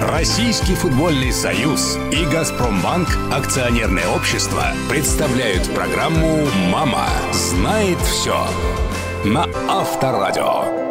Российский футбольный союз и «Газпромбанк» акционерное общество представляют программу «Мама знает все» на Авторадио.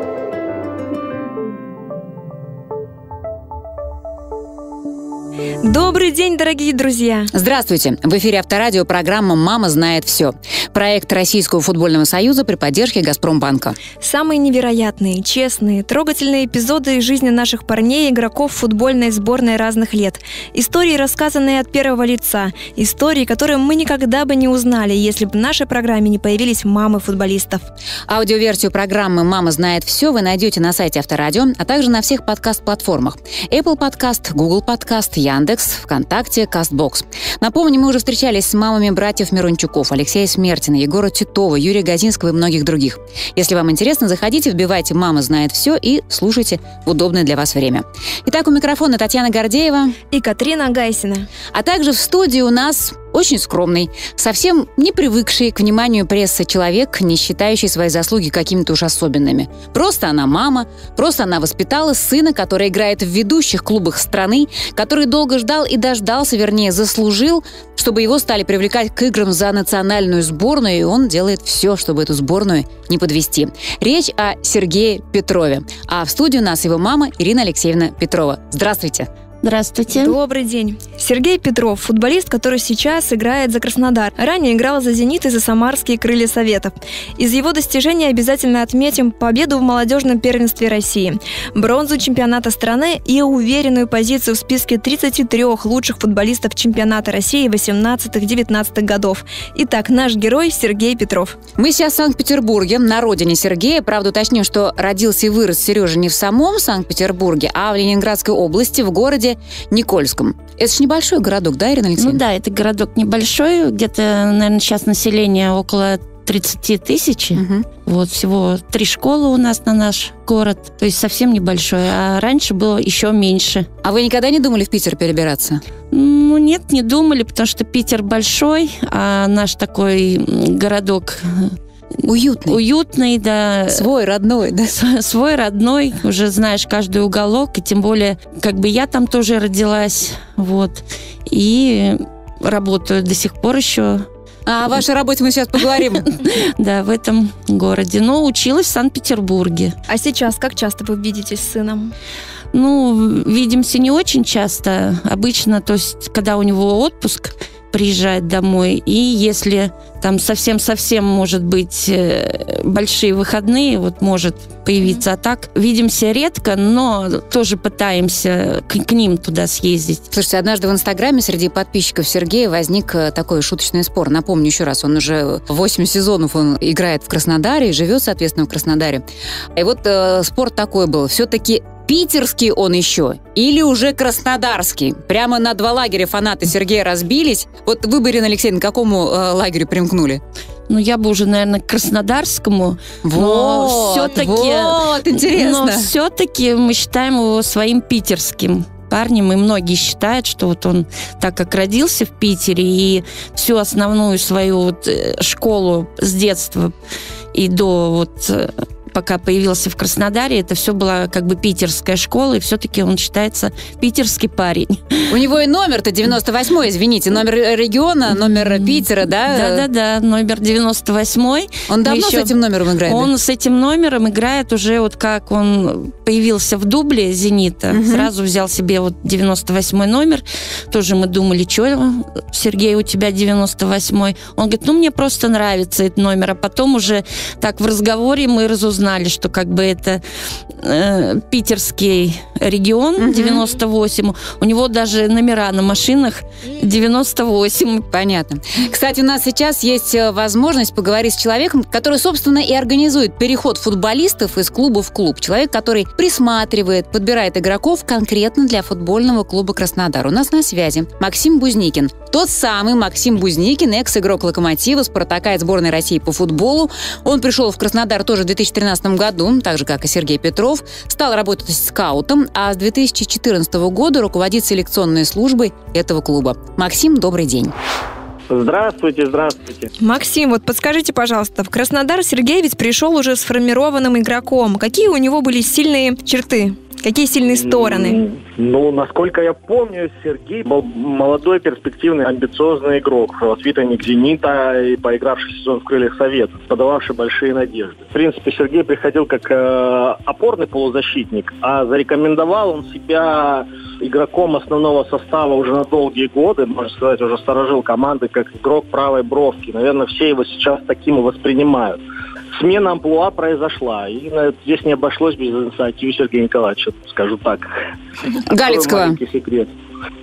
Добрый день, дорогие друзья! Здравствуйте! В эфире Авторадио программа «Мама знает все». Проект Российского футбольного союза при поддержке «Газпромбанка». Самые невероятные, честные, трогательные эпизоды из жизни наших парней и игроков футбольной сборной разных лет. Истории, рассказанные от первого лица. Истории, которые мы никогда бы не узнали, если бы в нашей программе не появились мамы футболистов. Аудиоверсию программы «Мама знает все» вы найдете на сайте Авторадио, а также на всех подкаст-платформах. Apple Podcast, Google Podcast, Яндекс, ВКонтакте, Кастбокс. Напомню, мы уже встречались с мамами братьев Мирончуков, Алексея Смертина, Егора Титова, Юрия Газинского и многих других. Если вам интересно, заходите, вбивайте «Мама знает все» и слушайте в удобное для вас время. Итак, у микрофона Татьяна Гордеева и Катрина Гайсина. А также в студии у нас очень скромный, совсем не привыкший к вниманию прессы человек, не считающий свои заслуги какими-то уж особенными. Просто она мама, просто она воспитала сына, который играет в ведущих клубах страны, который долго ждал и дождался, вернее, заслужил, чтобы его стали привлекать к играм за национальную сборную, и он делает все, чтобы эту сборную не подвести. Речь о Сергее Петрове. А в студии у нас его мама Ирина Алексеевна Петрова. Здравствуйте. Здравствуйте. Добрый день. Сергей Петров, футболист, который сейчас играет за Краснодар. Ранее играл за «Зенит» и за «Самарские крылья Советов». Из его достижений обязательно отметим победу в молодежном первенстве России, бронзу чемпионата страны и уверенную позицию в списке 33 лучших футболистов чемпионата России 18-19 годов. Итак, наш герой Сергей Петров. Мы сейчас в Санкт-Петербурге, на родине Сергея. Правда, уточню, что родился и вырос Сережа не в самом Санкт-Петербурге, а в Ленинградской области, в городе Никольском. Это же небольшой городок, да, Ирина Алексеевна? Ну да, это городок небольшой, где-то, наверное, сейчас население около 30 тысяч. Угу. Вот всего три школы у нас на наш город, то есть совсем небольшой. А раньше было еще меньше. А вы никогда не думали в Питер перебираться? Ну нет, не думали, потому что Питер большой, а наш такой городок Уютный. Уютный, да. Свой, родной, да. Свой, родной. Уже знаешь каждый уголок. И тем более, как бы я там тоже родилась. Вот. И работаю до сих пор еще а о вашей работе мы сейчас поговорим. Да, в этом городе. Но училась в Санкт-Петербурге. А сейчас как часто вы видитесь с сыном? Ну, видимся не очень часто. Обычно, то есть, когда у него отпуск, приезжает домой. И если там совсем-совсем, может быть, э, большие выходные, вот может появиться. А так видимся редко, но тоже пытаемся к, к ним туда съездить. Слушайте, однажды в Инстаграме среди подписчиков Сергея возник э, такой шуточный спор. Напомню еще раз, он уже 8 сезонов он играет в Краснодаре и живет, соответственно, в Краснодаре. И вот э, спор такой был. Все-таки питерский он еще или уже краснодарский? Прямо на два лагеря фанаты Сергея разбились. Вот вы, Ирина Алексеевна, к какому э, лагерю примкнули? Ну, я бы уже, наверное, к Краснодарскому. Вот, но все-таки, вот, интересно. Но все-таки мы считаем его своим питерским парнем, и многие считают, что вот он, так как родился в Питере и всю основную свою вот э, школу с детства и до вот э, пока появился в Краснодаре, это все была как бы питерская школа, и все-таки он считается питерский парень. У него и номер-то 98-й, извините, номер региона, номер Питера, да? Да-да-да, номер 98-й. Он давно еще... с этим номером играет? Он с этим номером играет уже вот как он появился в дубле «Зенита», угу. сразу взял себе вот 98-й номер. Тоже мы думали, что, Сергей, у тебя 98-й? Он говорит, ну, мне просто нравится этот номер. А потом уже так в разговоре мы разузнали, узнали, что как бы это э, питерский регион угу. 98. У него даже номера на машинах 98. Понятно. Кстати, у нас сейчас есть э, возможность поговорить с человеком, который, собственно, и организует переход футболистов из клуба в клуб. Человек, который присматривает, подбирает игроков конкретно для футбольного клуба Краснодар. У нас на связи Максим Бузникин. Тот самый Максим Бузникин, экс-игрок «Локомотива», «Спартака» и сборной России по футболу. Он пришел в Краснодар тоже в 2013 году, так же, как и Сергей Петров, стал работать скаутом, а с 2014 года руководит селекционной службой этого клуба. Максим, добрый день. Здравствуйте, здравствуйте. Максим, вот подскажите, пожалуйста, в Краснодар Сергей ведь пришел уже сформированным игроком. Какие у него были сильные черты? Какие сильные стороны? Ну, насколько я помню, Сергей был молодой, перспективный, амбициозный игрок, воспитанник «Зенита» и поигравший сезон в «Крыльях Совета», подававший большие надежды. В принципе, Сергей приходил как э, опорный полузащитник, а зарекомендовал он себя игроком основного состава уже на долгие годы, можно сказать, уже сторожил команды как игрок правой бровки. Наверное, все его сейчас таким и воспринимают смена амплуа произошла. И здесь не обошлось без инициативы Сергея Николаевича, скажу так. Галицкого. секрет.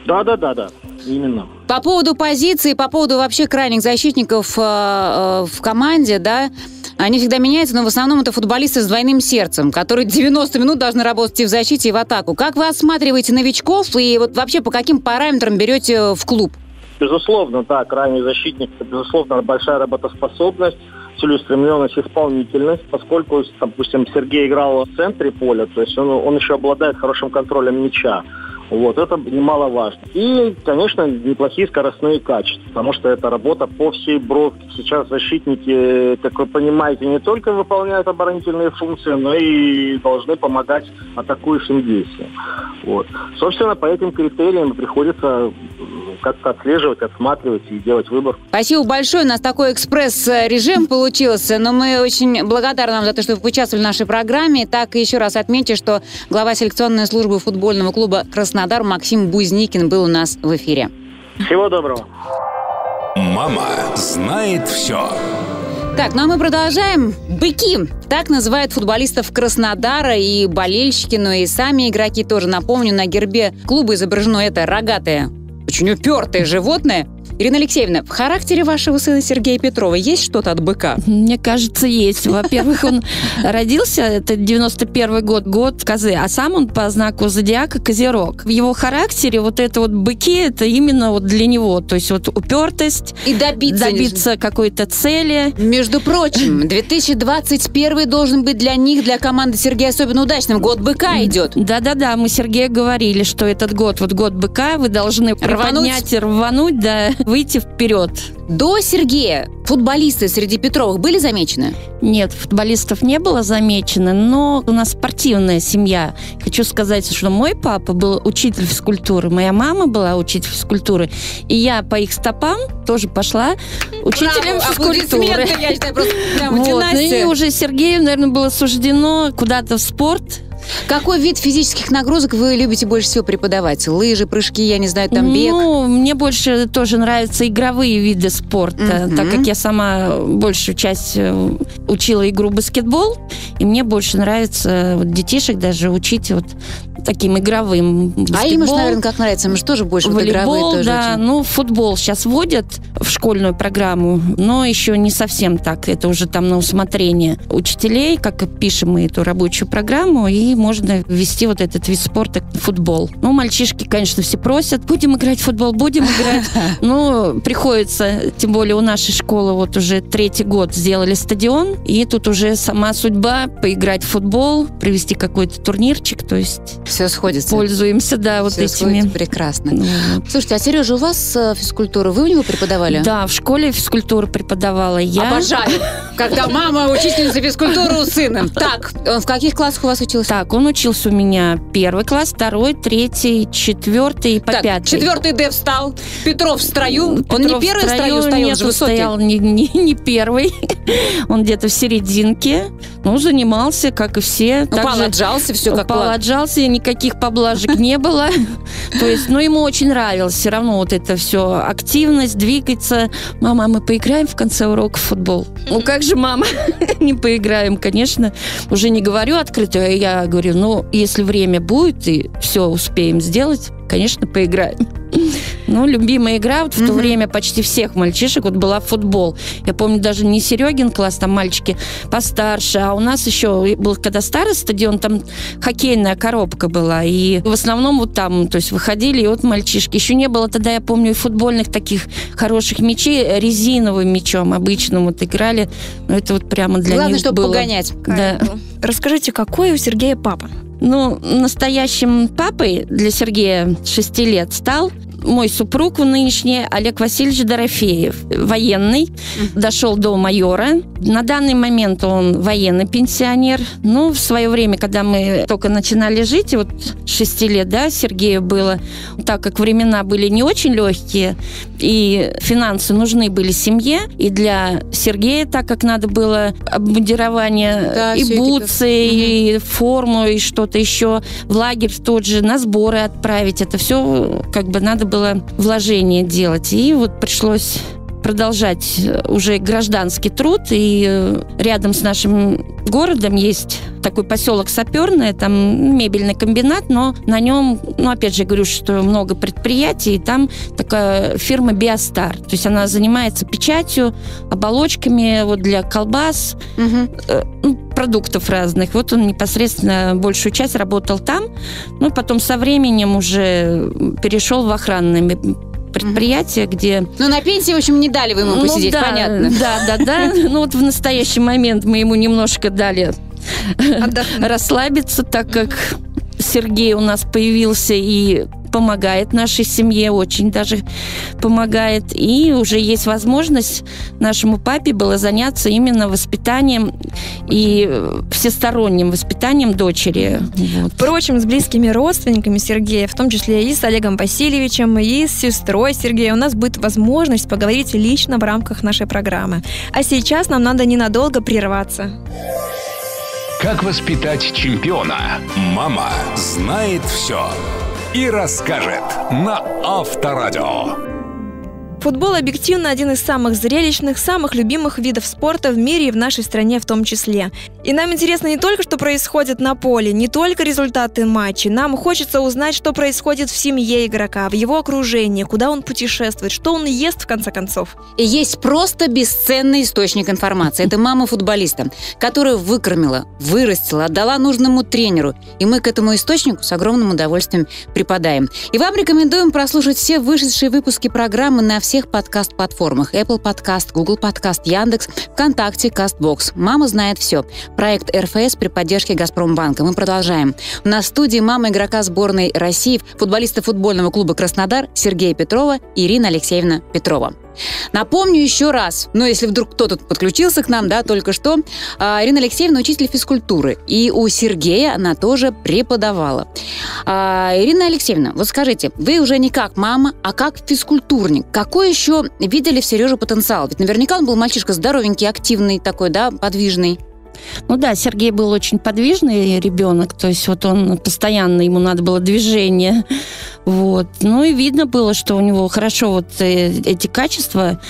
Да, да, да, да. Именно. По поводу позиции, по поводу вообще крайних защитников э, э, в команде, да, они всегда меняются, но в основном это футболисты с двойным сердцем, которые 90 минут должны работать и в защите, и в атаку. Как вы осматриваете новичков и вот вообще по каким параметрам берете в клуб? Безусловно, да, крайний защитник, безусловно, большая работоспособность целеустремленность, исполнительность, поскольку, допустим, Сергей играл в центре поля, то есть он, он еще обладает хорошим контролем мяча. Вот, это немаловажно. И, конечно, неплохие скоростные качества, потому что это работа по всей бровке. Сейчас защитники, как вы понимаете, не только выполняют оборонительные функции, но и должны помогать атакующим действиям. Вот. Собственно, по этим критериям приходится как-то отслеживать, отсматривать и делать выбор. Спасибо большое. У нас такой экспресс-режим получился, но мы очень благодарны вам за то, что вы участвовали в нашей программе. Так, еще раз отмечу, что глава селекционной службы футбольного клуба «Краснодар» Максим Бузникин был у нас в эфире. Всего доброго. Мама знает все. Так, ну а мы продолжаем. Быки. Так называют футболистов Краснодара и болельщики, но и сами игроки тоже. Напомню, на гербе клуба изображено это рогатое очень упертое животное. Ирина Алексеевна, в характере вашего сына Сергея Петрова есть что-то от быка? Мне кажется, есть. Во-первых, он родился, это 91 год, год козы, а сам он по знаку зодиака козерог. В его характере вот это вот быки, это именно вот для него. То есть вот упертость. И добиться. Добиться какой-то цели. Между прочим, 2021 должен быть для них, для команды Сергея особенно удачным. Год быка идет. Да-да-да, мы Сергею говорили, что этот год, вот год быка, вы должны приподнять и рвануть, да, выйти вперед. До Сергея футболисты среди Петровых были замечены? Нет, футболистов не было замечено, но у нас спортивная семья. Хочу сказать, что мой папа был учитель физкультуры, моя мама была учитель физкультуры, и я по их стопам тоже пошла учителем Браво, физкультуры. Я считаю, просто прямо вот. Ну и уже Сергею, наверное, было суждено куда-то в спорт, какой вид физических нагрузок вы любите больше всего преподавать? Лыжи, прыжки, я не знаю, там бег? Ну, мне больше тоже нравятся игровые виды спорта, угу. так как я сама большую часть э, учила игру баскетбол, и мне больше нравится вот, детишек даже учить вот таким игровым. Баскетбол, а им уж, наверное, как нравится, им же тоже больше волейбол, вот тоже да, очень. ну, футбол сейчас вводят в школьную программу, но еще не совсем так, это уже там на усмотрение учителей, как пишем мы эту рабочую программу, и можно ввести вот этот вид спорта, футбол. Ну, мальчишки, конечно, все просят, будем играть в футбол, будем играть. Ну, приходится, тем более у нашей школы вот уже третий год сделали стадион, и тут уже сама судьба поиграть в футбол, провести какой-то турнирчик, то есть все сходится. Пользуемся, да, вот Все этими. Сходится прекрасно. Ну, Слушайте, а Сережа, у вас э, физкультура, вы у него преподавали? Да, в школе физкультуру преподавала я. Обожаю, когда мама учительница физкультуры у сына. Так, он в каких классах у вас учился? Так, он учился у меня первый класс, второй, третий, четвертый по так, пятый. четвертый Д встал, Петров в строю. Петров он не первый в строю, стоял, нет, он стоял не, не, не первый. он где-то в серединке. Ну, занимался, как и все. Ну, поладжался, все как Поладжался, никаких поблажек не было. То есть, ну, ему очень нравилось все равно вот это все, активность, двигаться. Мама, мы поиграем в конце урока в футбол? Ну, как же, мама, не поиграем, конечно. Уже не говорю открыто, а я говорю, ну, если время будет и все успеем сделать, конечно, поиграем. Ну, любимая игра вот в то время почти всех мальчишек вот была футбол. Я помню, даже не Серегин класс, там мальчики постарше, а у нас еще был, когда старый стадион, там хоккейная коробка была, и в основном вот там, то есть выходили, и вот мальчишки. Еще не было тогда, я помню, футбольных таких хороших мячей, резиновым мячом обычным вот играли. Но это вот прямо для Главное, них чтобы было. погонять. Да. Расскажите, какой у Сергея папа? Ну, настоящим папой для Сергея 6 лет стал мой супруг нынешний Олег Васильевич Дорофеев, военный, дошел до майора. На данный момент он военный пенсионер. Ну, в свое время, когда мы только начинали жить, вот 6 лет, да, Сергею было, так как времена были не очень легкие, и финансы нужны были семье, и для Сергея, так как надо было обмундирование да, и бутсы, и форму, и что-то еще, в лагерь тот же, на сборы отправить, это все как бы надо было вложение делать. И вот пришлось продолжать уже гражданский труд. И э, рядом с нашим городом есть такой поселок Саперное, там мебельный комбинат, но на нем, ну, опять же, говорю, что много предприятий, и там такая фирма Биостар. То есть она занимается печатью, оболочками вот для колбас, угу. продуктов разных. Вот он непосредственно большую часть работал там, ну, потом со временем уже перешел в охранное предприятие, где... Ну, на пенсии, в общем, не дали вы ему ну, посидеть, да, понятно. Да, да, да. Ну, вот в настоящий момент мы ему немножко дали расслабиться, так как Сергей у нас появился и помогает нашей семье, очень даже помогает. И уже есть возможность нашему папе было заняться именно воспитанием и всесторонним воспитанием дочери. Вот. Впрочем, с близкими родственниками Сергея, в том числе и с Олегом Васильевичем, и с сестрой Сергея, у нас будет возможность поговорить лично в рамках нашей программы. А сейчас нам надо ненадолго прерваться. Как воспитать чемпиона? Мама знает все и расскажет на Авторадио. Футбол объективно один из самых зрелищных, самых любимых видов спорта в мире и в нашей стране в том числе. И нам интересно не только, что происходит на поле, не только результаты матчей. Нам хочется узнать, что происходит в семье игрока, в его окружении, куда он путешествует, что он ест в конце концов. И есть просто бесценный источник информации. Это мама футболиста, которая выкормила, вырастила, отдала нужному тренеру. И мы к этому источнику с огромным удовольствием припадаем. И вам рекомендуем прослушать все вышедшие выпуски программы на всех подкаст-платформах Apple Podcast, Google Podcast, Яндекс, ВКонтакте, Castbox. Мама знает все. Проект РФС при поддержке Газпромбанка. Мы продолжаем. В студии мама игрока сборной России, футболиста футбольного клуба Краснодар Сергея Петрова и Ирина Алексеевна Петрова. Напомню еще раз, ну, если вдруг кто-то подключился к нам, да, только что, а, Ирина Алексеевна учитель физкультуры, и у Сергея она тоже преподавала. А, Ирина Алексеевна, вот скажите, вы уже не как мама, а как физкультурник. Какой еще видели в Сереже потенциал? Ведь наверняка он был мальчишка здоровенький, активный такой, да, подвижный. Ну да, Сергей был очень подвижный ребенок, то есть вот он постоянно, ему надо было движение, вот. Ну и видно было, что у него хорошо вот э, эти качества,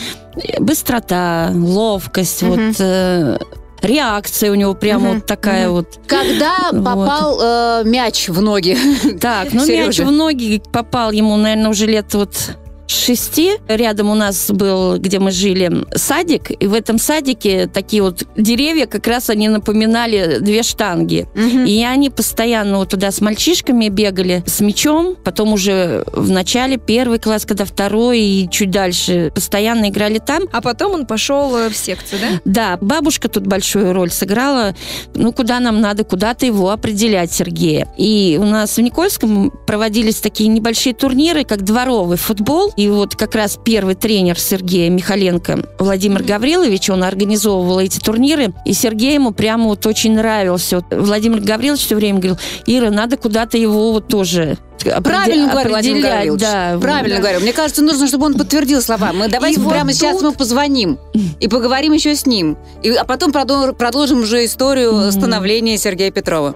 быстрота, ловкость, угу. вот э, реакция у него прямо угу, вот такая угу. вот. Когда попал вот. э, мяч в ноги? Так, ну мяч в ноги попал ему, наверное, уже лет вот шести. Рядом у нас был, где мы жили, садик, и в этом садике такие вот деревья, как раз они напоминали две штанги. Угу. И они постоянно вот туда с мальчишками бегали с мячом, потом уже в начале первый класс, когда второй и чуть дальше постоянно играли там. А потом он пошел э, в секцию, да? Да, бабушка тут большую роль сыграла. Ну, куда нам надо, куда-то его определять, Сергея. И у нас в Никольском проводились такие небольшие турниры, как дворовый футбол, и вот как раз первый тренер Сергея Михаленко, Владимир Гаврилович, он организовывал эти турниры, и Сергей ему прямо вот очень нравился. Владимир Гаврилович все время говорил, Ира, надо куда-то его вот тоже Правильно говорю, Владимир Гаврилович. Да, Правильно да. говорю. Мне кажется, нужно, чтобы он подтвердил слова. Мы давайте и прямо вот сейчас тут... мы позвоним и поговорим еще с ним. И, а потом продолжим уже историю становления Сергея Петрова.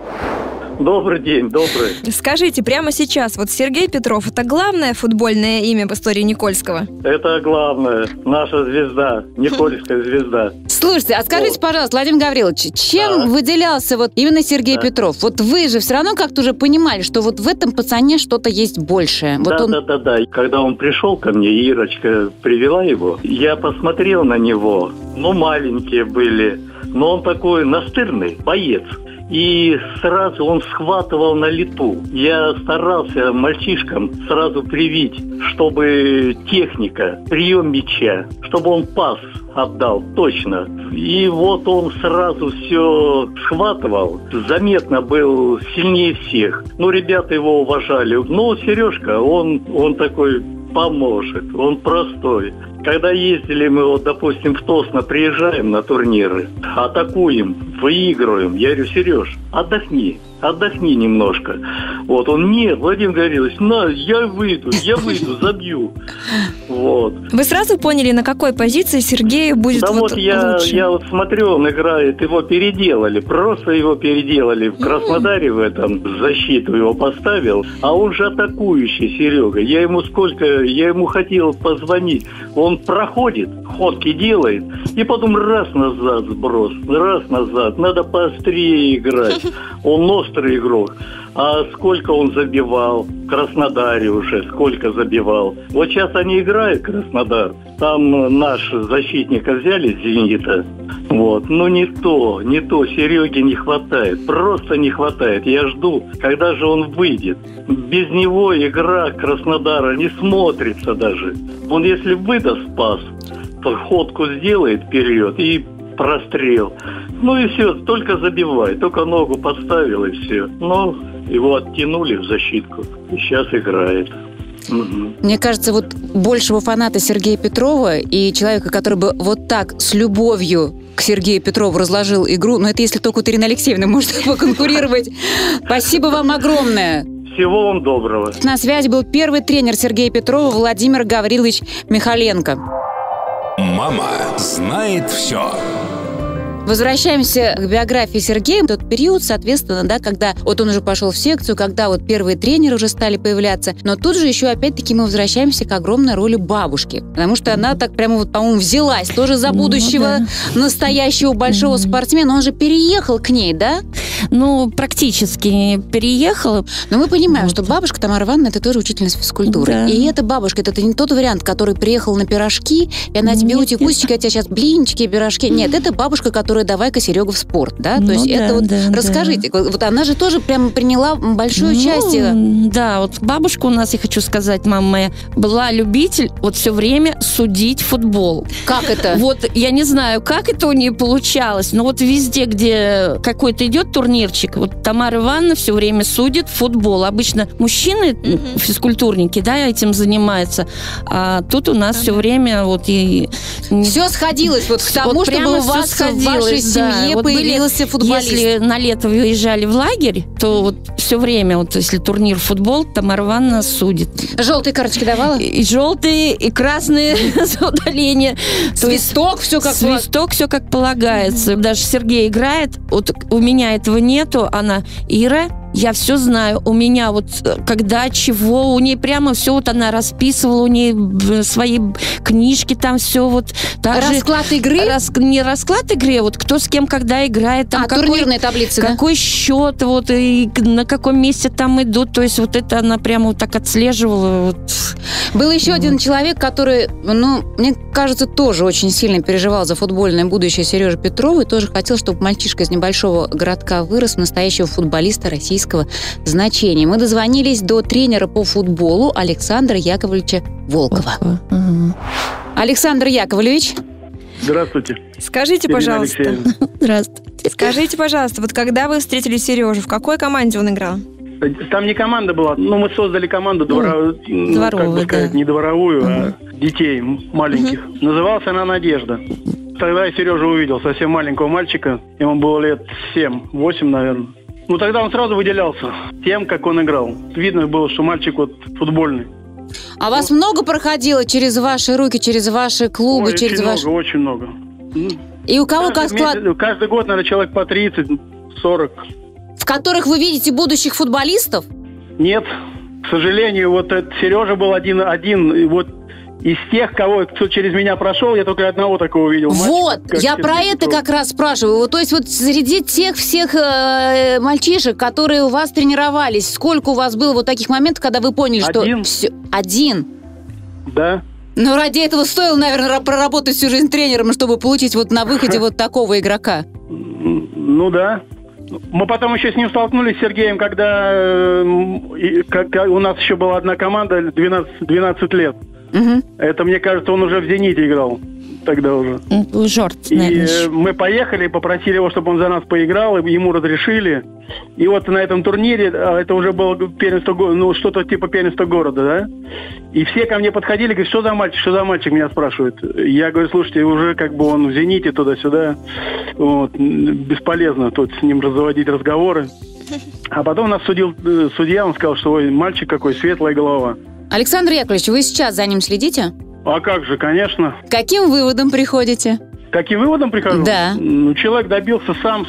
Добрый день, добрый. Скажите, прямо сейчас, вот Сергей Петров, это главное футбольное имя в истории Никольского? Это главное. Наша звезда, Никольская звезда. Слушайте, а скажите, вот. пожалуйста, Владимир Гаврилович, чем да. выделялся вот именно Сергей да. Петров? Вот вы же все равно как-то уже понимали, что вот в этом пацане что-то есть большее. Вот да, он... да, да, да. Когда он пришел ко мне, Ирочка привела его, я посмотрел на него. Ну, маленькие были, но он такой настырный, боец и сразу он схватывал на лету. Я старался мальчишкам сразу привить, чтобы техника, прием мяча, чтобы он пас отдал, точно. И вот он сразу все схватывал, заметно был сильнее всех. Ну, ребята его уважали. Ну, Сережка, он, он такой поможет. Он простой. Когда ездили мы, вот, допустим, в Тосно, приезжаем на турниры, атакуем, выигрываем. Я говорю, Сереж, отдохни отдохни немножко. Вот, он, нет, Владимир Гаврилович, на, я выйду, я выйду, забью. Вот. Вы сразу поняли, на какой позиции Сергей будет Да вот, вот я, лучше? я вот смотрю, он играет, его переделали, просто его переделали. В Краснодаре в этом защиту его поставил, а он же атакующий, Серега. Я ему сколько, я ему хотел позвонить. Он проходит, ходки делает, и потом раз назад сброс, раз назад. Надо поострее играть. Он острый игрок. А сколько он забивал в Краснодаре уже, сколько забивал. Вот сейчас они играют, Краснодар. Там наш защитника взяли «Зенита». Вот. Но не то, не то. Сереге не хватает. Просто не хватает. Я жду, когда же он выйдет. Без него игра Краснодара не смотрится даже. Он если выдаст пас, ходку сделает вперед и прострел. Ну и все, только забивай, только ногу подставил и все. Но его оттянули в защитку, и сейчас играет. Мне кажется, вот большего фаната Сергея Петрова и человека, который бы вот так с любовью к Сергею Петрову разложил игру, но это если только вот Ирина Алексеевна может поконкурировать. Спасибо вам огромное. Всего вам доброго. На связи был первый тренер Сергея Петрова Владимир Гаврилович Михаленко. Мама знает все. Возвращаемся к биографии Сергея. Тот период, соответственно, да, когда вот он уже пошел в секцию, когда вот первые тренеры уже стали появляться. Но тут же еще опять-таки мы возвращаемся к огромной роли бабушки. Потому что она так прямо вот, по-моему, взялась тоже за Ну, будущего да. настоящего большого спортсмена. Он же переехал к ней, да? Ну, практически переехала. Но мы понимаем, Вот. что бабушка Тамара Ивановна это тоже учительница физкультуры. Да. И эта бабушка, это не тот вариант, который приехал на пирожки, и она тебе, утекусечка, я тебе сейчас блинчики, пирожки. Нет, это бабушка, которая давай-ка Серега в спорт, да? То Ну есть да, это вот, да, да. расскажите, вот вот она же тоже прям приняла большое Ну, участие. Да, вот бабушка у нас, я хочу сказать, мама моя, была любитель вот все время судить футбол. Как это? Вот я не знаю, как это у нее получалось, но вот везде, где какой-то идет турнирчик, вот Тамара Ивановна все время судит футбол. Обычно мужчины, Мгм. физкультурники, да, этим занимаются, а тут у нас все время вот и... Все сходилось вот к тому, вот чтобы у вас в вашей да. семье Вот были- появился футболист. Если на лето выезжали в лагерь, то вот все время, вот если турнир футбол, Тамара Ивановна судит. Желтые карточки давала? И желтые, и красные за удаление. Свисток, все как. Свисток, все как полагается. Даже Сергей играет. Вот у меня этого нету. Она, Ира, я все знаю. У меня вот э, когда, чего, у нее прямо все вот она расписывала, у нее свои книжки там все вот. Также Расклад игры? рас- не расклад игры, вот кто с кем когда играет, там а, какой, турнирные таблицы, да? какой счет, вот и на каком месте там идут. То есть вот это она прямо вот так отслеживала. Вот. Был еще один человек, который, ну, мне кажется, тоже очень сильно переживал за футбольное будущее Сережи Петрова и тоже хотел, чтобы мальчишка из небольшого городка вырос в настоящего футболиста российского значения. Мы дозвонились до тренера по футболу Александра Яковлевича Волкова. Александр Яковлевич, Здравствуйте. Скажите, Ирина пожалуйста, Алексеевна. Здравствуйте. скажите, пожалуйста, вот когда вы встретили Сережу, в какой команде он играл? Там не команда была, ну мы создали команду двора- ну, как дворовую, бы сказать, да. не дворовую, а детей маленьких. Называлась она Надежда. Тогда я Сережу увидел, совсем маленького мальчика. Ему было лет 7-8, наверное. Ну тогда он сразу выделялся тем, как он играл. Видно было, что мальчик вот футбольный. а вас много проходило через ваши руки, через ваши клубы, Ой, через очень ваши... много, очень много. Ну, И у кого как каждый, склад... месяц- каждый год, наверное, человек по 30, 40. В которых вы видите будущих футболистов? Нет, к сожалению, вот этот Сережа был один, один, и вот из тех, кого кто через меня прошел, я только одного такого видел. мальчика, Вот, я про это Петров. как раз спрашиваю. Вот, То есть вот среди тех всех э, мальчишек, которые у вас тренировались, сколько у вас было вот таких моментов, когда вы поняли, что Один. всё- один? Да. Ну, ради этого стоило, наверное, ра- проработать всю жизнь тренером, чтобы получить вот на выходе вот такого игрока. Ну да. Мы потом еще с ним столкнулись с Сергеем, когда э, как у нас еще была одна команда 12, 12 лет. Мгм. Это, мне кажется, он уже в «Зените» играл. тогда уже. Жорт, И наверное. мы поехали, попросили его, чтобы он за нас поиграл, и ему разрешили. И вот на этом турнире, а, это уже было первенство, ну, что-то типа первенства города, да? И все ко мне подходили, говорят, что за мальчик, что за мальчик, меня спрашивают. Я говорю, слушайте, уже как бы он в «Зените» туда-сюда, вот, бесполезно тут с ним заводить разговоры. А потом нас судил э, судья, он сказал, что ой, мальчик какой, светлая голова. Александр Яковлевич, вы сейчас за ним следите? А как же, конечно. Каким выводам приходите? Каким выводом прихожу? Да. Ну, человек добился сам,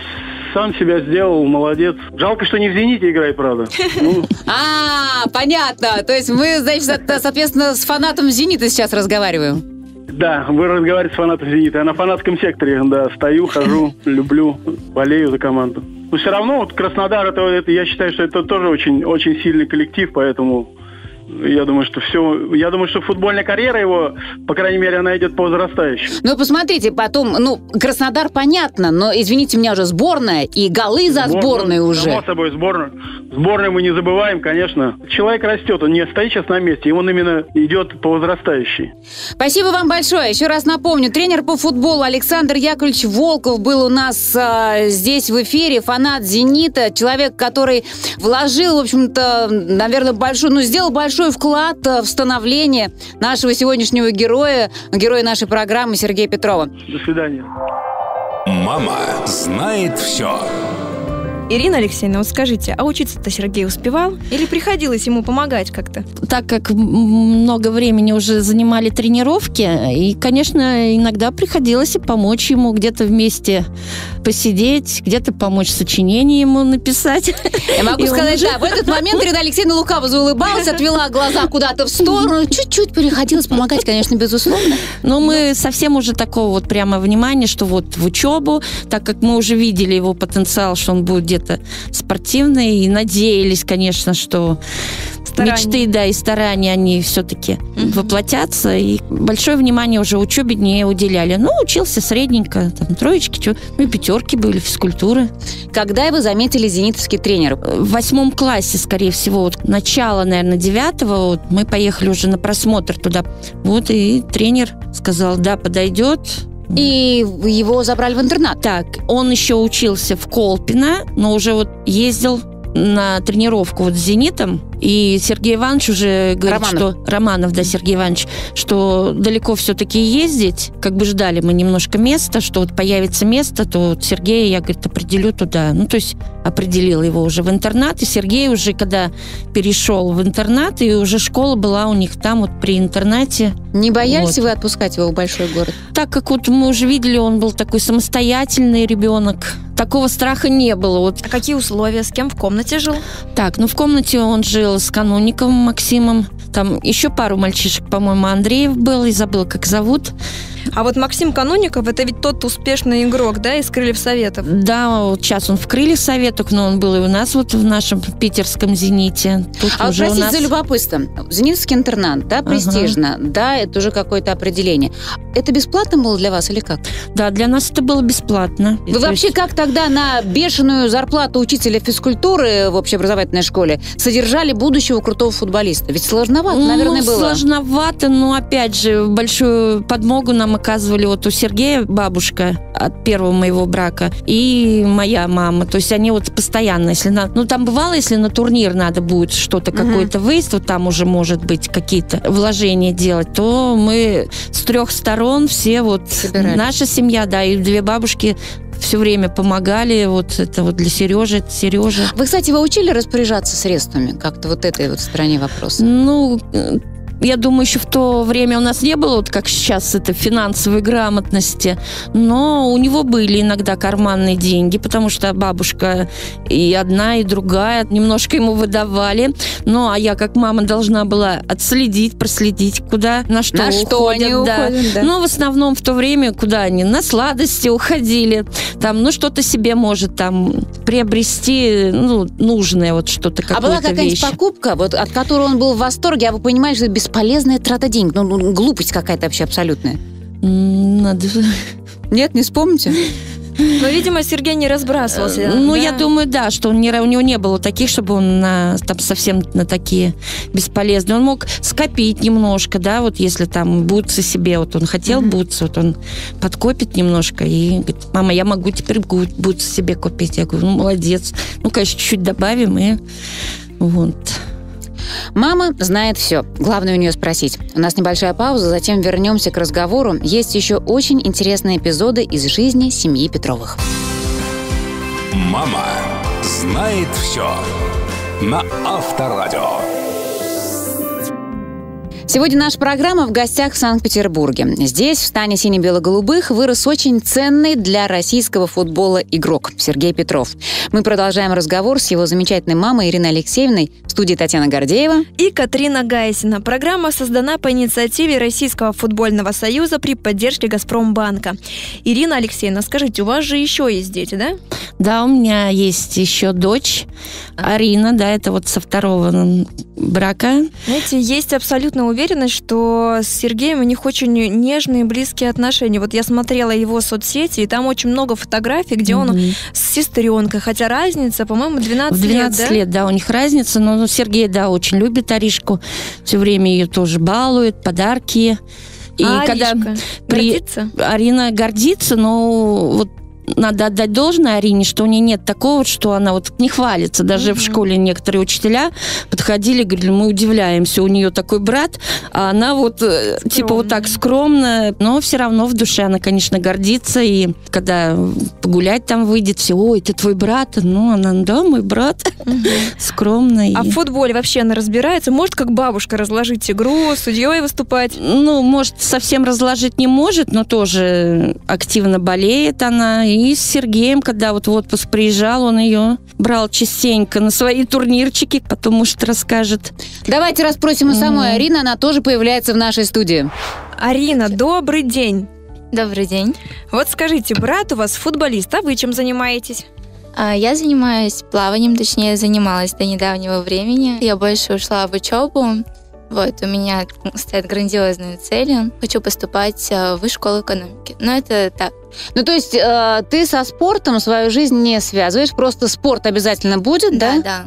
сам себя сделал, молодец. Жалко, что не в «Зените» играет, правда. Ну, А, понятно. То есть мы, значит, со- соответственно, с фанатом «Зенита» сейчас разговариваем. да, вы разговариваете с фанатом «Зенита». Я на фанатском секторе, да, стою, хожу, люблю, болею за команду. Но все равно вот Краснодар, это, это я считаю, что это тоже очень, очень сильный коллектив, поэтому я думаю, что все, я думаю, что футбольная карьера его, по крайней мере, она идет по возрастающей. Ну, посмотрите, потом, ну, Краснодар понятно, но, извините меня, уже сборная, и голы за сборной Само уже. собой, сборную. Сборную мы не забываем, конечно. Человек растет, он не стоит сейчас на месте, и он именно идет по возрастающей. Спасибо вам большое. Еще раз напомню, тренер по футболу Александр Яковлевич Волков был у нас а, здесь в эфире, фанат «Зенита», человек, который вложил, в общем-то, наверное, большой, ну, сделал большой вклад а, в становление нашего сегодняшнего героя, героя нашей программы Сергея Петрова. До свидания. Мама знает все. Ирина Алексеевна, вот скажите, а учиться-то Сергей успевал? Или приходилось ему помогать как-то? так как много времени уже занимали тренировки, и, конечно, иногда приходилось и помочь ему где-то вместе посидеть, где-то помочь сочинение ему написать. Я могу И сказать, уже- да, в этот момент Ирина Алексеевна лукаво заулыбалась, отвела глаза куда-то в сторону, чуть-чуть приходилось помогать, конечно, безусловно. Но мы совсем уже такого вот прямо внимания, что вот в учебу, так как мы уже видели его потенциал, что он будет где-то спортивный, и надеялись, конечно, что Старания. мечты, да, и старания, они все-таки воплотятся, и большое внимание уже учебе не уделяли. Ну, учился средненько, там, троечки, чё, ну и пятерки были, физкультуры. Когда вы заметили зенитовский тренер? В восьмом классе, скорее всего, вот начало, наверное, девятого, вот, мы поехали уже на просмотр туда. Вот, и тренер сказал, да, подойдет, И его забрали в интернат. Так, он еще учился в Колпино, но уже вот ездил на тренировку вот с «Зенитом», и Сергей Иванович уже говорит, Романов. что... Романов, да, Сергей Иванович, что далеко все-таки ездить, как бы ждали мы немножко места, что вот появится место, то вот Сергея я, говорит, определю туда. Ну, то есть определила его уже в интернат, и Сергей уже, когда перешел в интернат, и уже школа была у них там вот при интернате, Не боялись Вот. вы отпускать его в большой город? так как вот мы уже видели, он был такой самостоятельный ребенок. Такого страха не было. Вот А какие условия? С кем в комнате жил? так, ну в комнате он жил с каноником Максимом. Там еще пару мальчишек, по-моему, Андреев был, и забыл, как зовут. А вот Максим Каноников, это ведь тот успешный игрок, да, из Крыльев Советов. Да, вот сейчас он в крыльях советах, но он был и у нас вот в нашем питерском «Зените». Тут А вот уже у простите нас... за любопытство. Зенитский интернат, да, престижно, да, это уже какое-то определение. Это бесплатно было для вас или как? Да, для нас это было бесплатно. Вы То вообще есть- как тогда на бешеную зарплату учителя физкультуры в общеобразовательной школе содержали будущего крутого футболиста? Ведь сложновато, наверное, ну, было. сложновато, но опять же, большую подмогу нам оказывали вот у Сергея бабушка от первого моего брака и моя мама. То есть они вот постоянно, если на... Ну, там бывало, если на турнир надо будет что-то, Мгм. какой-то выезд, вот там уже может быть какие-то вложения делать, то мы с трех сторон все вот... Собирались. Наша семья, да, и две бабушки все время помогали. Вот это вот для Сережи, это Сережа. Вы, кстати, вы учили распоряжаться средствами? Как-то вот этой вот стороне вопроса. Ну, я думаю, еще в то время у нас не было, вот как сейчас, это финансовой грамотности, но у него были иногда карманные деньги, потому что бабушка и одна, и другая немножко ему выдавали. Ну, а я как мама должна была отследить, проследить, куда, на что На что уходят. они да. уходят, да. Ну, в основном в то время, куда они? На сладости уходили. Там, ну, что-то себе может там приобрести, ну, нужное вот что-то, А была какая-нибудь покупка, вот, от которой он был в восторге, а вы понимаете, что это бесполезная трата денег? Ну, ну, глупость какая-то вообще абсолютная. Надо... Нет, не вспомните? Но, видимо, Сергей не разбрасывался. Ну, да? я думаю, да, что он не, у него не было таких, чтобы он на, там совсем на такие бесполезные. Он мог скопить немножко, да, вот если там бутсы себе, вот он хотел бутсы, вот он подкопит немножко и говорит, мама, я могу теперь бу- бутсы себе купить. Я говорю, ну, молодец. Ну, конечно, чуть-чуть добавим и вот. Мама знает все. Главное у нее спросить. У нас небольшая пауза, затем вернемся к разговору. Есть еще очень интересные эпизоды из жизни семьи Петровых. Мама знает все. На Авторадио. Сегодня наша программа в гостях в Санкт-Петербурге. Здесь, в стане сине-бело-голубых, вырос очень ценный для российского футбола игрок Сергей Петров. Мы продолжаем разговор с его замечательной мамой Ириной Алексеевной в студии Татьяна Гордеева. И Катрина Гайсина. Программа создана по инициативе Российского футбольного союза при поддержке «Газпромбанка». Ирина Алексеевна, скажите, у вас же еще есть дети, да? Да, у меня есть еще дочь Арина, да, это вот со второго брака. Знаете, есть абсолютная уверенность, что с Сергеем у них очень нежные и близкие отношения. Вот я смотрела его соцсети, и там очень много фотографий, где он Мгм. с сестренкой, хотя разница, по-моему, 12, В 12 лет, да? лет, да, у них разница, но Сергей, да, очень любит Аришку, все время ее тоже балует, подарки. И а когда Аришка при- гордится? Арина гордится, но вот надо отдать должное Арине, что у нее нет такого, что она вот не хвалится. Даже Мгм. в школе некоторые учителя подходили, говорили, мы удивляемся, у нее такой брат, а она вот э, типа вот так скромно, но все равно в душе она, конечно, гордится. И когда погулять там выйдет, все, ой, ты твой брат, ну она, да, мой брат, скромно. и- А в футболе вообще она разбирается? Может, как бабушка, разложить игру, судьей выступать? ну, может, совсем разложить не может, но тоже активно болеет она. И с Сергеем, когда вот в отпуск приезжал, он ее брал частенько на свои турнирчики, потому что расскажет. Давайте расспросим у самой. Арины, она тоже появляется в нашей студии. Арина, добрый день. Добрый день. Вот скажите, брат у вас футболист, а вы чем занимаетесь? А, Я занимаюсь плаванием, точнее, занималась до недавнего времени. Я больше ушла в учебу. Вот, у меня стоят грандиозные цели. Хочу поступать а, в высшую школу экономики. Но это так. Ну, то есть э, ты со спортом свою жизнь не связываешь, просто спорт обязательно будет, да? да.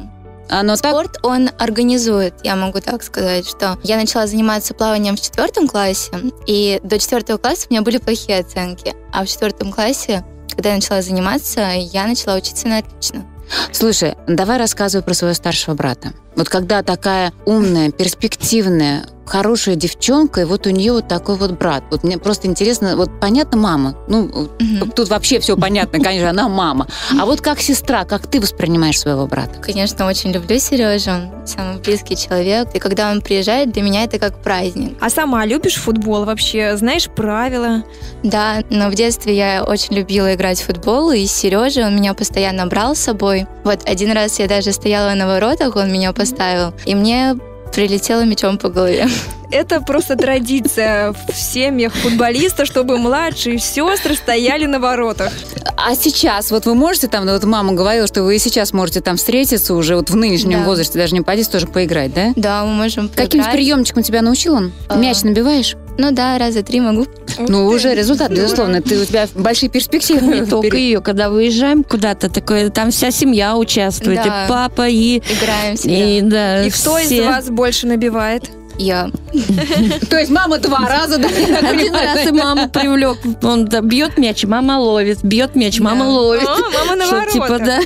А, но так Спорт он организует, я могу так сказать, что я начала заниматься плаванием в четвертом классе, и до четвертого класса у меня были плохие оценки. А в четвертом классе, когда я начала заниматься, я начала учиться на отлично. Слушай, давай рассказывай про своего старшего брата. Вот когда такая умная, перспективная, хорошая девчонка, и вот у нее вот такой вот брат. Вот мне просто интересно, вот понятно мама, ну Мгм. тут вообще все понятно, конечно, она мама. А вот как сестра, как ты воспринимаешь своего брата? Конечно, очень люблю Сережу, он самый близкий человек. И когда он приезжает, для меня это как праздник. А сама любишь футбол вообще? Знаешь правила? Да, но в детстве я очень любила играть в футбол, и Сережа, он меня постоянно брал с собой. Вот один раз я даже стояла на воротах, он меня поставил, и мне прилетело мячом по голове. Это просто традиция в семьях футболиста, чтобы младшие сестры стояли на воротах. А сейчас, вот вы можете там, ну, вот мама говорила, что вы и сейчас можете там встретиться уже вот в нынешнем Да. возрасте, даже не по тоже поиграть, да? Да, мы можем Каким-нибудь поиграть. приемчиком тебя научил он? А. Мяч набиваешь? Ну да, раза три могу. Ну, уже результат, безусловно. Ты, у тебя большие перспективы. Не только ее, когда выезжаем куда-то, такое, там вся семья участвует, Да. и папа, и, Играем всегда. и да, И кто из все. вас больше набивает? Я. То есть мама два раза, да? Один раз и маму привлек. Он да, бьет мяч, мама ловит, бьет мяч, мама Да. ловит. А, мама на типа, да.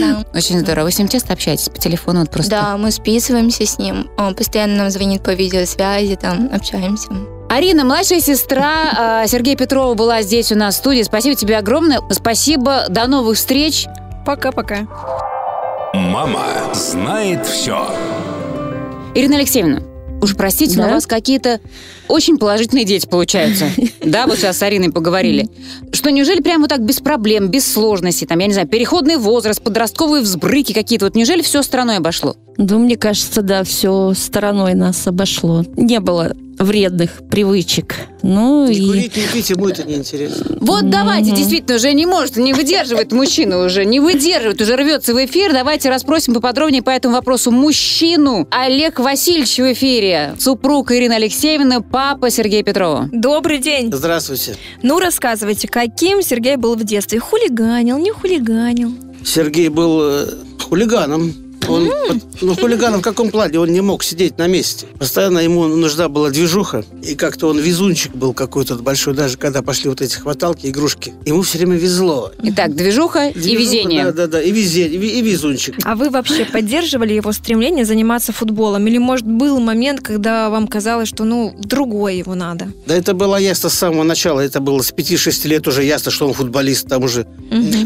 Да. Очень здорово. Вы с ним часто общаетесь по телефону? Вот просто. Да, мы списываемся с ним. Он постоянно нам звонит по видеосвязи, там общаемся. Арина, младшая сестра э, Сергея Петрова была здесь у нас в студии. Спасибо тебе огромное. Спасибо. До новых встреч. Пока-пока. Мама знает все. Ирина Алексеевна, уж простите, но у Да? вас какие-то очень положительные дети получаются. Да, вот сейчас с Ариной поговорили. Что неужели прямо вот так без проблем, без сложностей, там, я не знаю, переходный возраст, подростковые взбрыки какие-то, вот неужели все стороной обошло? Ну, мне кажется, да, все стороной нас обошло. Не было вредных привычек. Ну Не и... курить, не пить, ему это неинтересно. Вот давайте, действительно, уже не может, не выдерживает мужчина уже, не выдерживает, уже рвется в эфир. Давайте расспросим поподробнее по этому вопросу мужчину. Олег Васильевич в эфире, супруг Ирина Алексеевна, папа Сергея Петрова. Добрый день. Здравствуйте. Ну, рассказывайте, каким Сергей был в детстве? Хулиганил, не хулиганил? Сергей был э, хулиганом. Он, ну, хулиганом в каком плане? Он не мог сидеть на месте. Постоянно ему нужна была движуха. И как-то он везунчик был какой-то большой. Даже когда пошли вот эти хваталки, игрушки. Ему все время везло. Итак, движуха и Движуха, везение. Да, да, да. И везение, и, и везунчик. А вы вообще поддерживали его стремление заниматься футболом? Или, может, был момент, когда вам казалось, что, ну, другое его надо? Да это было ясно с самого начала. Это было с 5-6 лет уже ясно, что он футболист. Там уже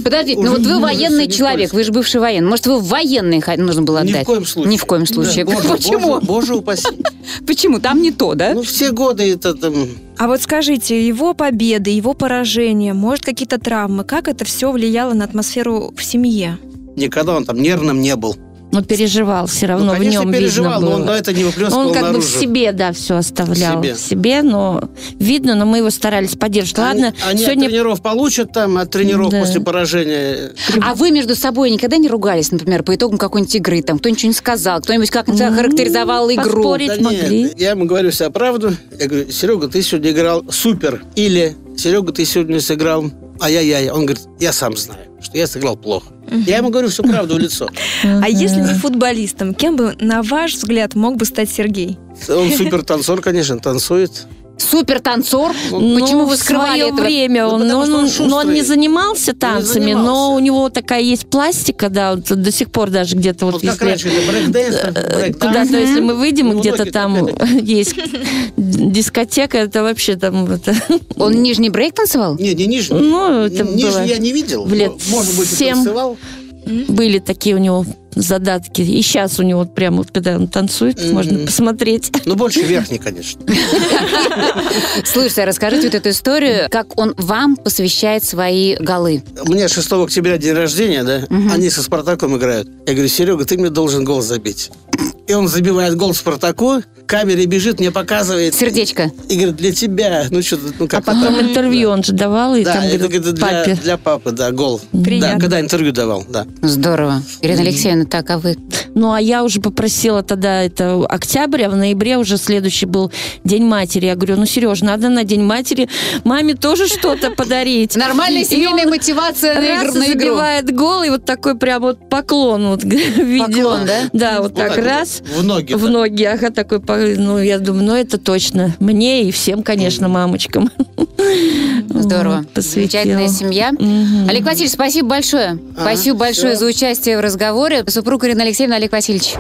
Подождите, Уже ну вот вы военный человек, вы же бывший военный. Может, вы военный нужно было ни отдать? в коем случае. Ни в коем случае. Да, боже, Почему? Боже, боже упаси. Почему? Там не то, да? Ну, все годы это там... А вот скажите, его победы, его поражения, может, какие-то травмы, как это все влияло на атмосферу в семье? Никогда он там нервным не был. Но переживал все равно, ну, конечно, в нем переживал, видно но было. он на это не выплескивал Он как наружу. бы в себе, да, все оставлял. Себе. В себе, но видно, но мы его старались поддерживать. Ладно, Они, они сегодня от тренеров получат там, от тренеров Да. после поражения. А вы между собой никогда не ругались, например, по итогам какой-нибудь игры? Там кто-нибудь что-нибудь сказал, кто-нибудь как-нибудь Ну, охарактеризовал игру? поспорить. Да могли. нет, я ему говорю вся правду. Я говорю, Серега, ты сегодня играл супер. Или, Серега, ты сегодня сыграл ай-яй-яй. Он говорит, я сам знаю, что я сыграл плохо. Я ему говорю всю правду в лицо. А если не футболистом, кем бы, на ваш взгляд, мог бы стать Сергей? Он супер танцор, конечно, танцует. Супер танцор? Ну, Почему вы скрывали этого? время Ну, он, потому он, что он он- но он не занимался танцами, но занимался. у него такая есть пластика, да, вот до сих пор даже где-то вот, Вот если раньше, это э, куда-то, если мы выйдем, Ну, где-то там есть дискотека, это вообще там это, Он нижний брейк танцевал? Не, не нижний. Ну, это Нижний было я не видел. в лет но, Может быть, и семь. Были такие у него задатки. И сейчас у него вот прямо, вот, когда он танцует, Мгм. можно посмотреть. Ну, больше верхний, конечно. Слушайте, а расскажите вот эту историю, как он вам посвящает свои голы. У меня 6 октября день рождения, да? Они со Спартаком играют. Я говорю, Серега, ты мне должен гол забить. И он забивает гол Спартаку, камере бежит, мне показывает. Сердечко. И говорит, для тебя. Ну, что ну А как потом интервью он же давал, и Да, там это говорит, для, папе. для папы, да, гол. Приятно. Да, когда интервью давал, да. Здорово. Ирина Алексеевна, так, а вы? Ну, а я уже попросила тогда, это октябрь, а в ноябре уже следующий был День матери. Я говорю, ну, Сереж, надо на День матери маме тоже что-то подарить. Нормальная семейная мотивация на, Раз игру. забивает гол, и вот такой прям вот поклон вот. Поклон, да? Да, вот так вот раз. В ноги. В ноги, ага, такой, по- ну, я думаю, ну, это точно. Мне и всем, конечно, мамочкам. Здорово. Вот. Замечательная семья. Мгм. Олег Васильевич, спасибо большое. Ага, спасибо большое за участие в разговоре. Супруг Ирина Алексеевна, Олег Васильевич.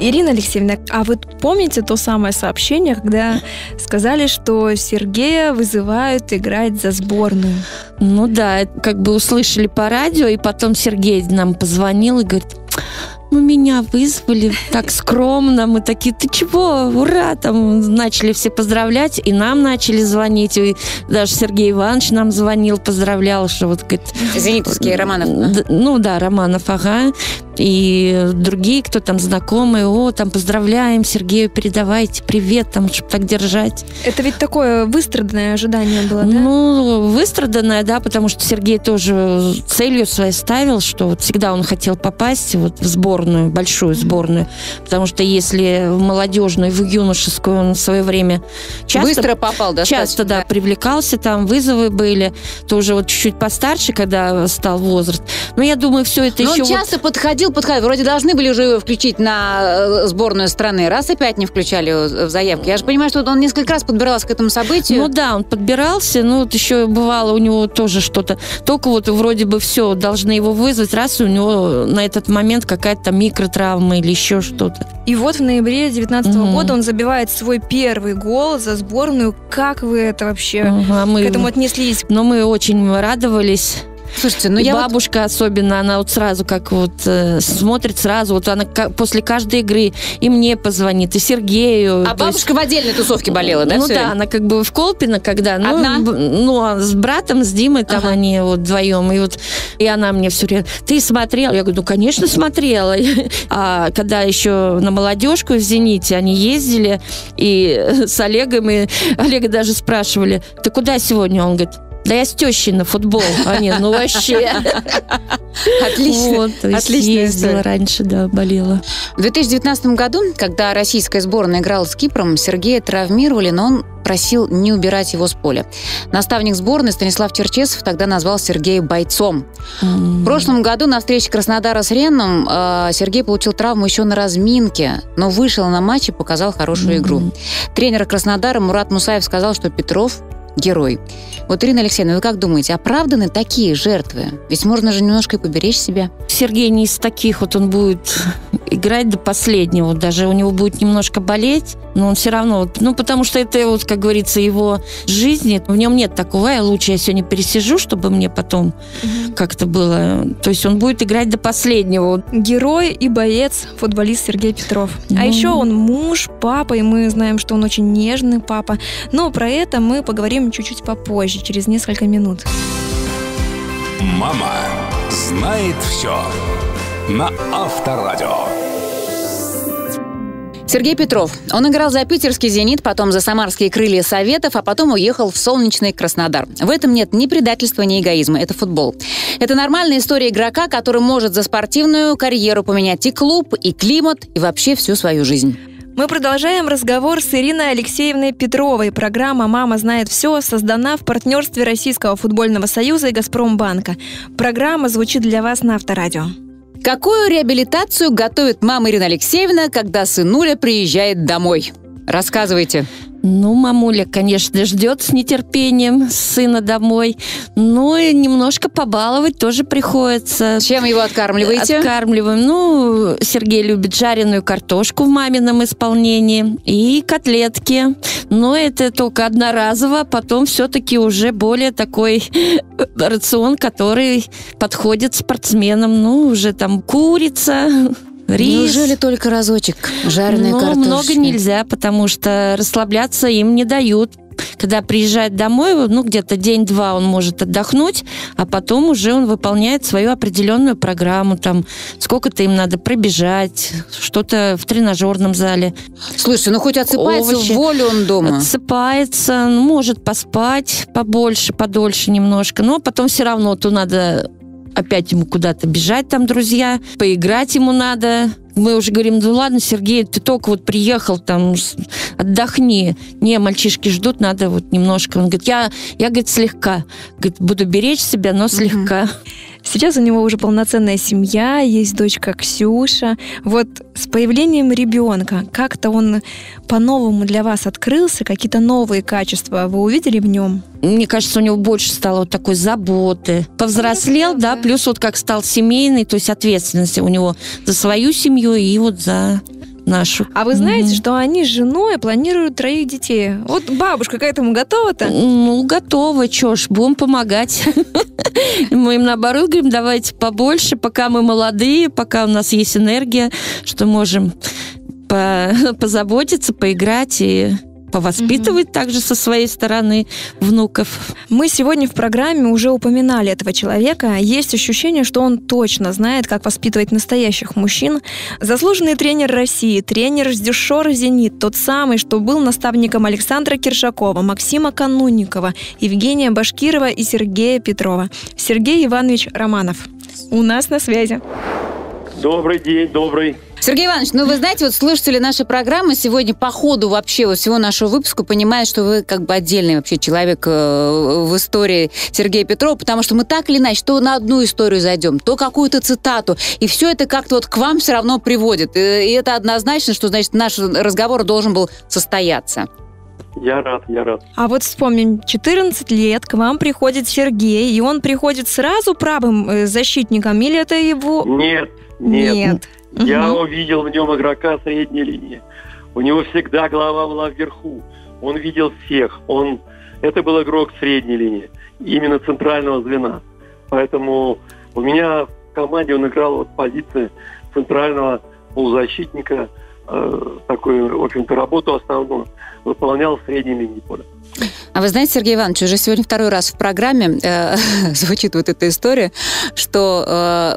Ирина Алексеевна, а вы помните то самое сообщение, когда сказали, что Сергея вызывают играть за сборную? Ну да, как бы услышали по радио, и потом Сергей нам позвонил и говорит, ну, меня вызвали так скромно, мы такие, ты чего, ура, там начали все поздравлять, и нам начали звонить, и даже Сергей Иванович нам звонил, поздравлял, что вот, говорит, Зенитовский, Романов. Ну да, Романов, ага. И другие, кто там знакомые, о, там поздравляем, Сергею передавайте привет, там, чтобы так держать. Это ведь такое выстраданное ожидание было, да? Ну, выстраданное, да, потому что Сергей тоже целью своей ставил, что вот всегда он хотел попасть вот в сборную, большую сборную, потому что если в молодежную, в юношескую он в свое время часто Быстро попал, достаточно. Часто, да, привлекался, там вызовы были, то уже вот чуть-чуть постарше, когда стал возраст. Но я думаю, все это Но еще... он вот- часто подходил, подходил. Вроде должны были уже его включить на э, сборную страны. Раз опять не включали в заявки. Я же понимаю, что он несколько раз подбирался к этому событию. Ну да, он подбирался, ну вот еще бывало у него тоже что-то. Только вот вроде бы все, должны его вызвать, раз у него на этот момент какая-то микротравма или еще что-то. И вот в ноябре 2019 Мгм. года он забивает свой первый гол за сборную. Как вы это вообще Ага, мы... к этому отнеслись? Но мы очень радовались. Слушайте, ну И я вот- бабушка особенно, она вот сразу как вот э, смотрит сразу, вот она ка- после каждой игры и мне позвонит, и Сергею. А То есть- бабушка в отдельной тусовке болела, да? ну да, время? она как бы в Колпино, когда... Ну, Одна? ну, а с братом, с Димой, там Ага. они вот вдвоем. И вот и она мне все время, ты смотрела? Я говорю, ну, конечно, смотрела. А когда еще на молодежку в «Зените» они ездили, и с Олегом, и Олега даже спрашивали, ты куда сегодня? Он говорит, да я с тещей на футбол. Они, ну вообще. Отлично. Вот, Отличная ездила раньше, да, болела. В 2019 году, когда российская сборная играла с Кипром, Сергея травмировали, но он просил не убирать его с поля. Наставник сборной Станислав Черчесов тогда назвал Сергея бойцом. В прошлом году на встрече Краснодара с Ренном э, Сергей получил травму еще на разминке, но вышел на матч и показал хорошую игру. Тренер Краснодара Мурат Мусаев сказал, что Петров герой. Вот, Ирина Алексеевна, вы как думаете, оправданы такие жертвы? Ведь можно же немножко и поберечь себя. Сергей не из таких, вот он будет играть до последнего, даже у него будет немножко болеть, но он все равно, ну, потому что это, вот, как говорится, его жизни, в нем нет такого, я лучше я сегодня пересижу, чтобы мне потом как-то было, то есть он будет играть до последнего. Герой и боец, футболист Сергей Петров. А Ну. еще он муж, папа, и мы знаем, что он очень нежный папа. Но про это мы поговорим чуть-чуть попозже, через несколько минут. Мама знает все. На Авторадио. Сергей Петров. Он играл за питерский «Зенит», потом за самарские «Крылья Советов», а потом уехал в солнечный Краснодар. В этом нет ни предательства, ни эгоизма. Это футбол. Это нормальная история игрока, который может за спортивную карьеру поменять и клуб, и климат, и вообще всю свою жизнь. Мы продолжаем разговор с Ириной Алексеевной Петровой. Программа «Мама знает все» создана в партнерстве Российского футбольного союза и «Газпромбанка». Программа звучит для вас на Авторадио. Какую реабилитацию готовит мама Ирина Алексеевна, когда сынуля приезжает домой? Рассказывайте. Ну, мамуля, конечно, ждет с нетерпением сына домой, но и немножко побаловать тоже приходится. Чем его откармливаете? Откармливаем. Ну, Сергей любит жареную картошку в мамином исполнении и котлетки. Но это только одноразово, а потом все-таки уже более такой рацион, который подходит спортсменам. Ну, уже там курица, рис. Неужели только разочек жареная Но картошка? много нельзя, потому что расслабляться им не дают. Когда приезжает домой, ну, где-то день-два он может отдохнуть, а потом уже он выполняет свою определенную программу. Там сколько-то им надо пробежать, что-то в тренажерном зале. Слушай, ну хоть отсыпается Овощи. в волю он дома. Отсыпается, ну, может поспать побольше, подольше немножко. Но потом все равно то надо опять ему куда-то бежать, там, друзья, поиграть ему надо. Мы уже говорим, ну ладно, Сергей, ты только вот приехал, там, отдохни. Не, мальчишки ждут, надо вот немножко. Он говорит, я, я говорит, слегка. Говорит, буду беречь себя, но слегка. Сейчас у него уже полноценная семья, есть дочка Ксюша. Вот с появлением ребенка как-то он по-новому для вас открылся, какие-то новые качества вы увидели в нем? Мне кажется, у него больше стало вот такой заботы. Повзрослел, да. плюс вот как стал семейный, то есть ответственности у него за свою семью и вот за нашу. А вы знаете, Мгм. что они с женой планируют троих детей? Вот бабушка к этому готова-то? Ну, готово, чё ж, будем помогать. Мы им наоборот говорим, давайте побольше, пока мы молодые, пока у нас есть энергия, что можем по- позаботиться, поиграть и повоспитывать также со своей стороны внуков. Мы сегодня в программе уже упоминали этого человека. Есть ощущение, что он точно знает, как воспитывать настоящих мужчин. Заслуженный тренер России, тренер с дюшора «Зенит», тот самый, что был наставником Александра Киршакова, Максима Канунникова, Евгения Башкирова и Сергея Петрова. Сергей Иванович Романов. У нас на связи. Добрый день, добрый. Сергей Иванович, ну вы знаете, вот слушатели нашей программы сегодня по ходу вообще вот всего нашего выпуска понимают, что вы как бы отдельный вообще человек э, в истории Сергея Петрова, потому что мы так или иначе то на одну историю зайдем, то какую-то цитату, и все это как-то вот к вам все равно приводит. Э, И это однозначно, что значит наш разговор должен был состояться. Я рад, я рад. А вот вспомним, 14 лет к вам приходит Сергей, и он приходит сразу правым э, защитником, или это его... Нет, нет. Я Мгм. увидел в нем игрока средней линии. У него всегда голова была вверху. Он видел всех. Он... Это был игрок средней линии, именно центрального звена. Поэтому у меня в команде он играл вот позиции центрального полузащитника, э, такую, в общем-то, работу основную выполнял в средней линии поля. А вы знаете, Сергей Иванович, уже сегодня второй раз в программе э, звучит вот эта история, что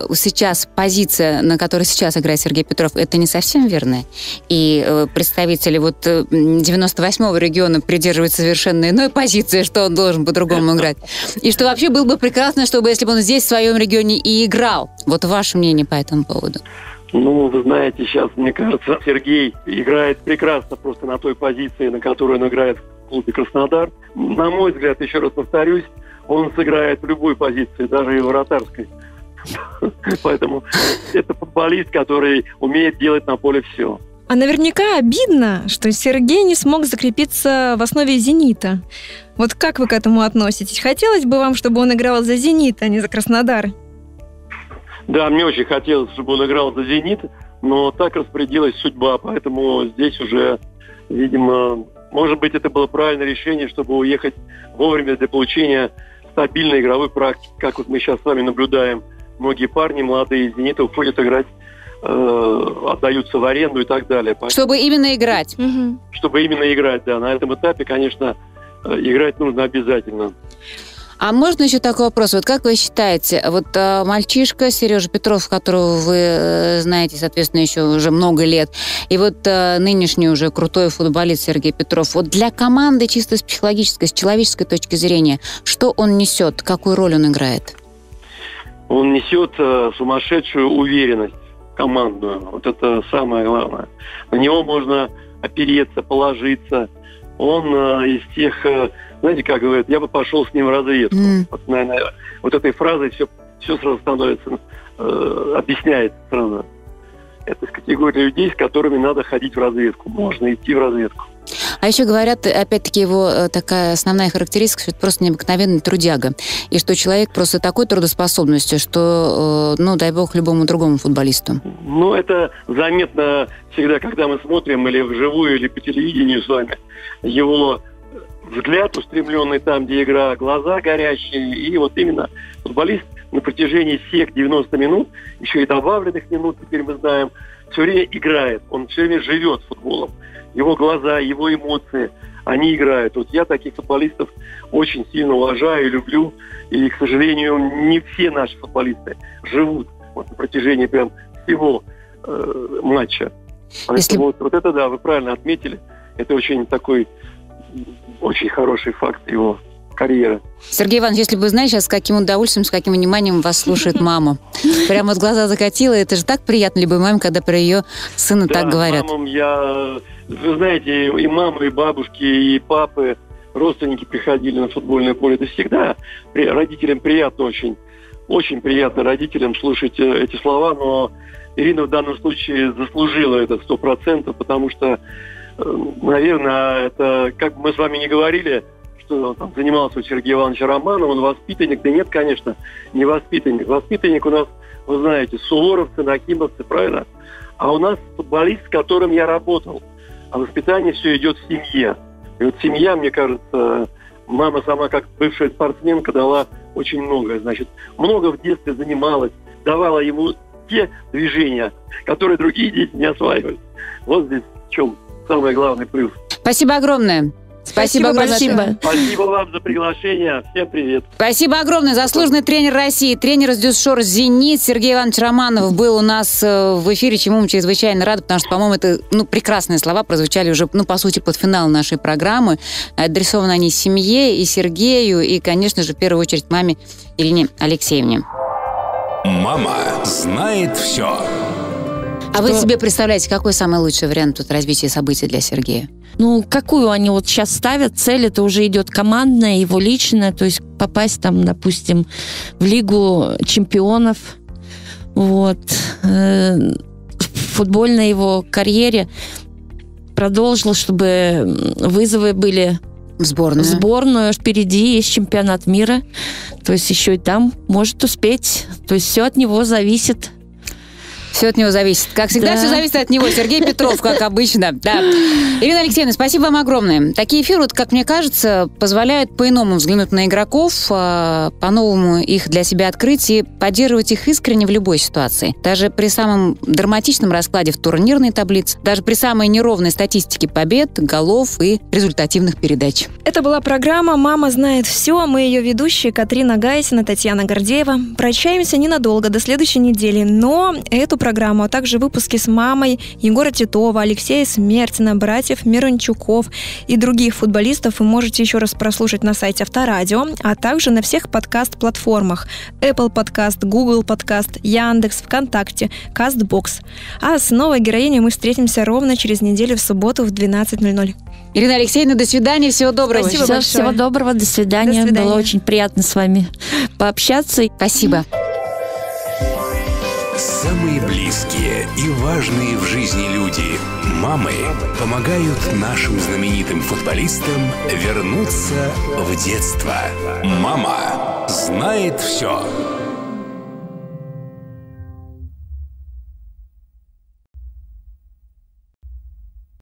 э, сейчас позиция, на которой сейчас играет Сергей Петров, это не совсем верная. И э, представители вот 98-го э, региона придерживаются совершенно иной позиции, что он должен по-другому играть. И что вообще было бы прекрасно, чтобы если бы он здесь, в своем регионе, и играл. Вот ваше мнение по этому поводу. Ну, вы знаете, сейчас, мне кажется, Сергей играет прекрасно просто на той позиции, на которой он играет в клубе «Краснодар». На мой взгляд, еще раз повторюсь, он сыграет в любой позиции, даже и вратарской. Поэтому это футболист, который умеет делать на поле все. А наверняка обидно, что Сергей не смог закрепиться в основе «Зенита». Вот как вы к этому относитесь? Хотелось бы вам, чтобы он играл за «Зенит», а не за «Краснодар»? Да, мне очень хотелось, чтобы он играл за «Зенит», но так распорядилась судьба, поэтому здесь уже, видимо, может быть, это было правильное решение, чтобы уехать вовремя для получения стабильной игровой практики, как вот мы сейчас с вами наблюдаем. Многие парни молодые из «Зенита» уходят играть э, отдаются в аренду и так далее. Чтобы именно играть. Чтобы именно играть, да. На этом этапе, конечно, э, играть нужно обязательно. А можно еще такой вопрос? Вот как вы считаете, вот э, мальчишка Сережа Петров, которого вы э, знаете, соответственно, еще уже много лет, и вот э, нынешний уже крутой футболист Сергей Петров, вот для команды чисто с психологической, с человеческой точки зрения, что он несет, какую роль он играет? Он несет э, сумасшедшую уверенность командную. Вот это самое главное. На него можно опереться, положиться. Он э, из тех э, знаете, как говорят, я бы пошел с ним в разведку. Mm. Вот, наверное, вот этой фразой все, все сразу становится, э, объясняет сразу. Это из категории людей, с которыми надо ходить в разведку. Можно идти в разведку. А еще говорят, опять-таки, его э, такая основная характеристика, что это просто необыкновенный трудяга. И что человек просто такой трудоспособностью, что, э, ну, дай бог, любому другому футболисту. Ну, это заметно всегда, когда мы смотрим или вживую, или по телевидению с вами. Его взгляд устремленный там, где игра, глаза горящие. И вот именно футболист на протяжении всех 90 минут, еще и добавленных минут, теперь мы знаем, все время играет. Он все время живет футболом. Его глаза, его эмоции, они играют. Вот я таких футболистов очень сильно уважаю и люблю. И, к сожалению, не все наши футболисты живут вот, на протяжении прям всего э, матча. Поэтому Если... вот, вот это, да, вы правильно отметили. Это очень такой очень хороший факт его карьеры. Сергей Иванович, если бы вы знали сейчас, с каким удовольствием, с каким вниманием вас слушает мама. Прямо вот глаза закатила. Это же так приятно любой маме, когда про ее сына так говорят. мамам я... Вы знаете, и мамы, и бабушки, и папы, родственники приходили на футбольное поле. Это всегда родителям приятно очень. Очень приятно родителям слушать э, эти слова, но Ирина в данном случае заслужила это сто процентов, потому что наверное, это, как мы с вами не говорили, что там занимался у Сергея Ивановича Романов, он воспитанник. Да нет, конечно, не воспитанник. Воспитанник у нас, вы знаете, суворовцы, накимовцы, правильно? А у нас футболист, с которым я работал. А воспитание все идет в семье. И вот семья, мне кажется, мама сама как бывшая спортсменка дала очень много. Значит, много в детстве занималась, давала ему те движения, которые другие дети не осваивали. Вот здесь в чем самый главный плюс. Спасибо огромное. Спасибо, спасибо большое. Спасибо вам за приглашение. Всем привет. Спасибо огромное. Заслуженный тренер России, тренер из Дюсшор «Зенит» Сергей Иванович Романов был у нас э, в эфире, чему мы чрезвычайно рады, потому что, по-моему, это ну, прекрасные слова прозвучали уже, ну, по сути, под финал нашей программы. Адресованы они семье и Сергею, и, конечно же, в первую очередь маме Ирине Алексеевне. Мама знает все. А вы себе представляете, какой самый лучший вариант тут развития событий для Сергея? Ну, какую они вот сейчас ставят? Цель это уже идет командная, его личная, то есть попасть там, допустим, в Лигу чемпионов. Вот. Э, в футбольной его карьере продолжил, чтобы вызовы были в сборную. В сборную. Впереди есть чемпионат мира. То есть еще и там может успеть. То есть все от него зависит. Все от него зависит. Как всегда, Да. все зависит от него. Сергей Петров, как обычно. Да. Ирина Алексеевна, спасибо вам огромное. Такие эфиры, вот, как мне кажется, позволяют по-иному взглянуть на игроков, а, по-новому их для себя открыть и поддерживать их искренне в любой ситуации. Даже при самом драматичном раскладе в турнирной таблице, даже при самой неровной статистике побед, голов и результативных передач. Это была программа «Мама знает все». Мы ее ведущие Катрина Гайсина, Татьяна Гордеева. Прощаемся ненадолго, до следующей недели. Но эту программу, а также выпуски с мамой Егора Титова, Алексея Смертина, братьев Мирончуков и других футболистов вы можете еще раз прослушать на сайте Авторадио, а также на всех подкаст-платформах Apple Podcast, Google Podcast, Яндекс, ВКонтакте, Castbox. А с новой героиней мы встретимся ровно через неделю в субботу в 12.00. Ирина Алексеевна, до свидания, всего доброго. Спасибо Всё, большое. всего доброго, до свидания. До свидания. Было очень приятно с вами пообщаться. Спасибо. Самые близкие и важные в жизни люди, мамы, помогают нашим знаменитым футболистам вернуться в детство. Мама знает все.